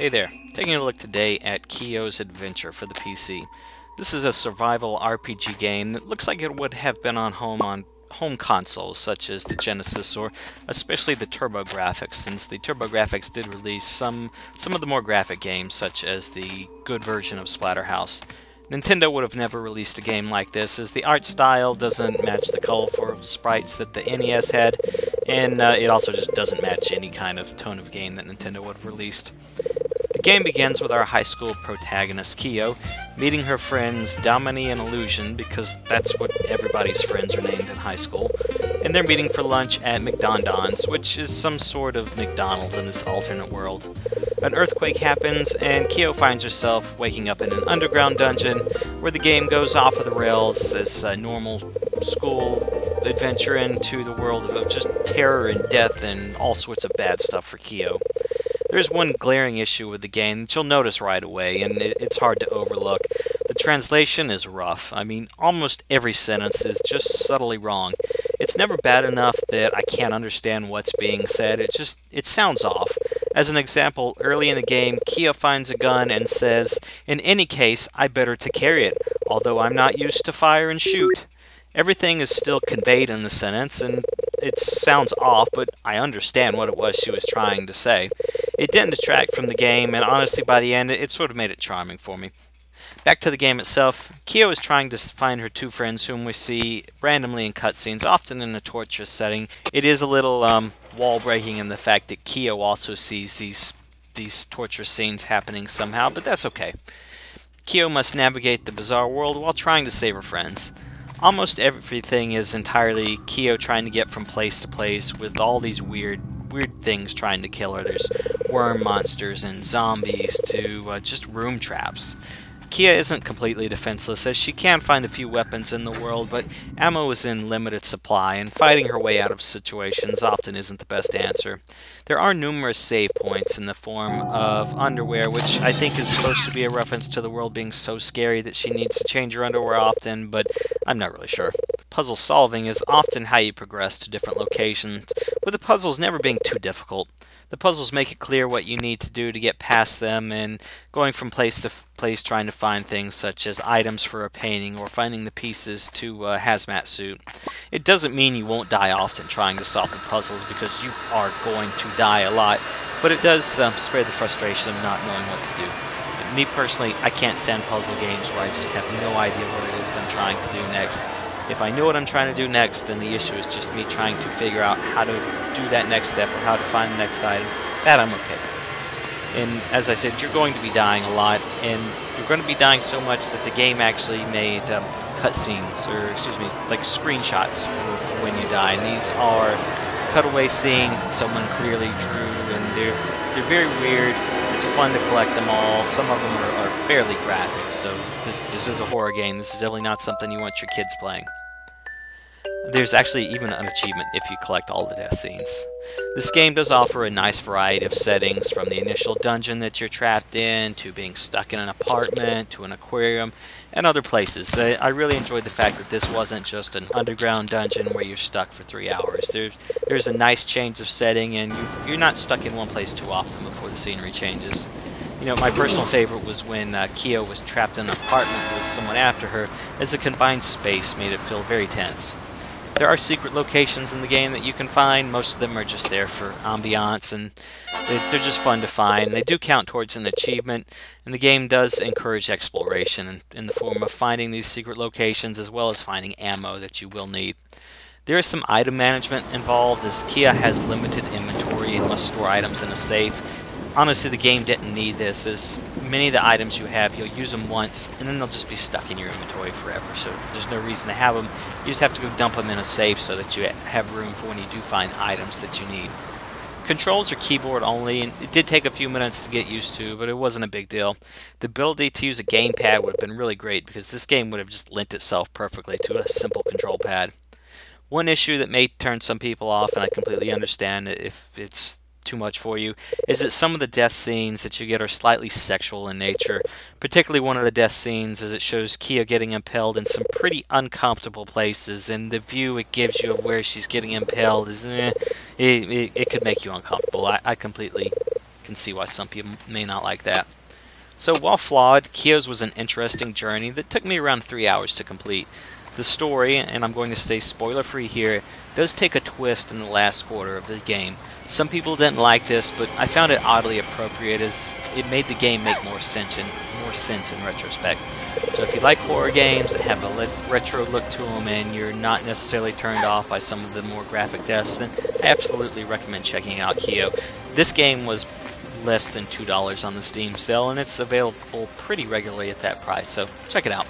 Hey there, taking a look today at Kio's Adventure for the PC. This is a survival RPG game that looks like it would have been on home on home consoles such as the Genesis or especially the TurboGrafx since the TurboGrafx did release some some of the more graphic games such as the good version of Splatterhouse. Nintendo would have never released a game like this as the art style doesn't match the colorful sprites that the NES had and uh, it also just doesn't match any kind of tone of game that Nintendo would have released. The game begins with our high school protagonist, Kio, meeting her friends Damini and Illusion, because that's what everybody's friends are named in high school, and they're meeting for lunch at McDonald's, which is some sort of McDonald's in this alternate world. An earthquake happens, and Kio finds herself waking up in an underground dungeon where the game goes off of the rails as a normal school adventure into the world of just terror and death and all sorts of bad stuff for Kio. There's one glaring issue with the game that you'll notice right away, and it's hard to overlook. The translation is rough. I mean, almost every sentence is just subtly wrong. It's never bad enough that I can't understand what's being said. It just it sounds off. As an example, early in the game, Kio finds a gun and says, "In any case, I better to carry it, although I'm not used to fire and shoot." Everything is still conveyed in the sentence, and it sounds off, but I understand what it was she was trying to say. It didn't detract from the game, and honestly, by the end, it sort of made it charming for me. Back to the game itself, Kio is trying to find her two friends whom we see randomly in cutscenes, often in a torturous setting. It is a little um, wall-breaking in the fact that Kio also sees these these torturous scenes happening somehow, but that's okay. Kio must navigate the bizarre world while trying to save her friends. Almost everything is entirely Kio trying to get from place to place with all these weird weird things trying to kill her. There's worm monsters and zombies to uh, just room traps. Kio isn't completely defenseless, as she can find a few weapons in the world, but ammo is in limited supply, and fighting her way out of situations often isn't the best answer. There are numerous save points in the form of underwear, which I think is supposed to be a reference to the world being so scary that she needs to change her underwear often, but I'm not really sure. Puzzle solving is often how you progress to different locations, with the puzzles never being too difficult. The puzzles make it clear what you need to do to get past them, and going from place to place trying to find things such as items for a painting or finding the pieces to a hazmat suit. It doesn't mean you won't die often trying to solve the puzzles because you are going to die a lot, but it does um, spare the frustration of not knowing what to do. Me personally, I can't stand puzzle games where I just have no idea what it is I'm trying to do next. If I know what I'm trying to do next, then the issue is just me trying to figure out how to do that next step or how to find the next item. That I'm okay with. And as I said, you're going to be dying a lot, and you're going to be dying so much that the game actually made um, cutscenes, or excuse me, like screenshots for, for when you die. And these are cutaway scenes that someone clearly drew, and they're they're very weird. It's fun to collect them all. Some of them are, are fairly graphic, so this this is a horror game. This is definitely not something you want your kids playing. There's actually even an achievement if you collect all the death scenes. This game does offer a nice variety of settings, from the initial dungeon that you're trapped in, to being stuck in an apartment, to an aquarium, and other places. I really enjoyed the fact that this wasn't just an underground dungeon where you're stuck for three hours. There's, there's a nice change of setting, and you, you're not stuck in one place too often before the scenery changes. You know, my personal favorite was when uh, was trapped in an apartment with someone after her, as the confined space made it feel very tense. There are secret locations in the game that you can find. Most of them are just there for ambiance, and they're just fun to find. They do count towards an achievement, and the game does encourage exploration in the form of finding these secret locations as well as finding ammo that you will need. There is some item management involved as Kio has limited inventory and must store items in a safe honestly, the game didn't need this, as many of the items you have, you'll use them once, and then they'll just be stuck in your inventory forever, so there's no reason to have them. You just have to go dump them in a safe so that you have room for when you do find items that you need. Controls are keyboard only, and it did take a few minutes to get used to, but it wasn't a big deal. The ability to use a gamepad would have been really great, because this game would have just lent itself perfectly to a simple control pad. One issue that may turn some people off, and I completely understand if it's too much for you is that some of the death scenes that you get are slightly sexual in nature. Particularly one of the death scenes as it shows Kio getting impaled in some pretty uncomfortable places, and the view it gives you of where she's getting impaled is eh, it, it, it, could make you uncomfortable. I, I completely can see why some people may not like that. So while flawed, Kio's was an interesting journey that took me around three hours to complete. The story, and I'm going to stay spoiler free here, does take a twist in the last quarter of the game. Some people didn't like this, but I found it oddly appropriate as it made the game make more sense in, more sense in retrospect. So if you like horror games that have a retro look to them and you're not necessarily turned off by some of the more graphic deaths, then I absolutely recommend checking out Kio. This game was less than $2 on the Steam sale, and it's available pretty regularly at that price, so check it out.